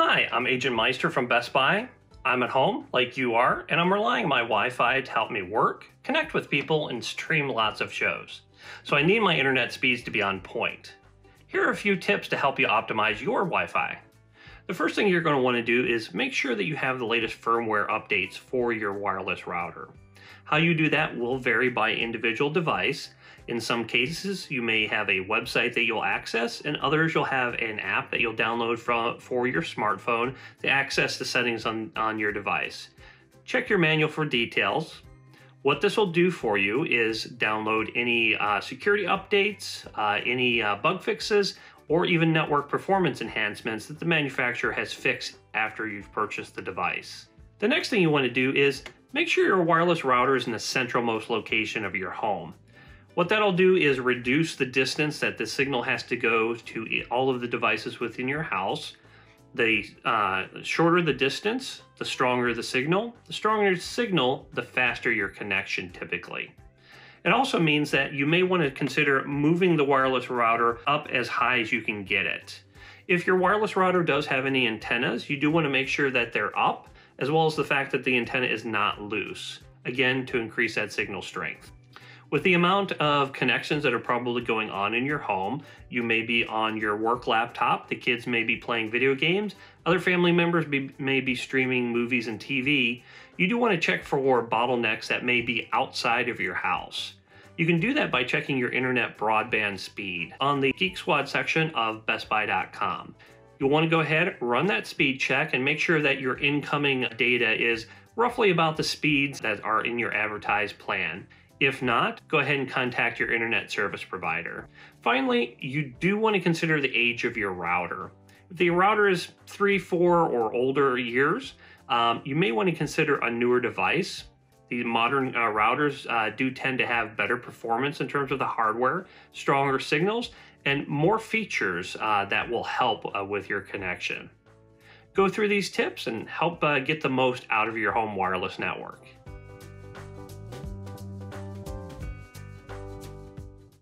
Hi, I'm Agent Meister from Best Buy. I'm at home, like you are, and I'm relying on my Wi Fi to help me work, connect with people, and stream lots of shows. So I need my internet speeds to be on point. Here are a few tips to help you optimize your Wi Fi. The first thing you're going to want to do is make sure that you have the latest firmware updates for your wireless router. How you do that will vary by individual device. In some cases, you may have a website that you'll access, and others you'll have an app that you'll download from, for your smartphone to access the settings on, on your device. Check your manual for details. What this will do for you is download any uh, security updates, uh, any uh, bug fixes, or even network performance enhancements that the manufacturer has fixed after you've purchased the device. The next thing you want to do is make sure your wireless router is in the centralmost location of your home. What that'll do is reduce the distance that the signal has to go to all of the devices within your house. The uh, shorter the distance, the stronger the signal. The stronger the signal, the faster your connection typically. It also means that you may want to consider moving the wireless router up as high as you can get it. If your wireless router does have any antennas, you do want to make sure that they're up, as well as the fact that the antenna is not loose, again, to increase that signal strength. With the amount of connections that are probably going on in your home, you may be on your work laptop, the kids may be playing video games, other family members be, may be streaming movies and TV. You do want to check for bottlenecks that may be outside of your house. You can do that by checking your internet broadband speed on the Geek Squad section of BestBuy.com. You'll want to go ahead, run that speed check, and make sure that your incoming data is roughly about the speeds that are in your advertised plan. If not, go ahead and contact your internet service provider. Finally, you do want to consider the age of your router. If the router is three, four, or older years, um, you may want to consider a newer device. These modern uh, routers uh, do tend to have better performance in terms of the hardware, stronger signals, and more features uh, that will help uh, with your connection. Go through these tips and help uh, get the most out of your home wireless network.